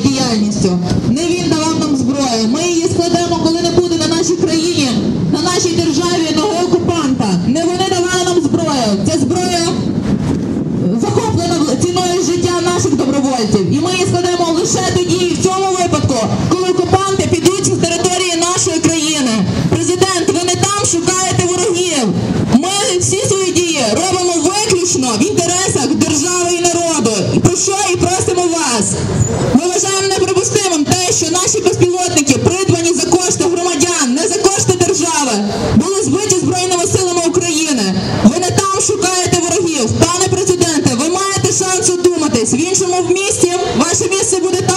діяльністю. Не він давав нам зброю. Ми її складемо, коли не буде на нашій країні, на нашій державі одного окупанта. Не вони давали нам зброю. Ця зброя захоплена ціною життя наших добровольців. І ми її складемо лише тоді, в цьому випадку, коли окупанти підуть з території нашої країни. Президент, ви не там шукаєте ворогів. Ми всі свої дії робимо виключно в інтересах держави і народу. Про що і просимо вас час. Ми вважаємо неприпустимим те, що наші безпілотники, придбані за кошти громадян, не за кошти держави, були збиті Збройними силами України. Ви не там шукаєте ворогів, пане президенте, ви маєте шанс одуматись. В іншому місті ваше місце буде.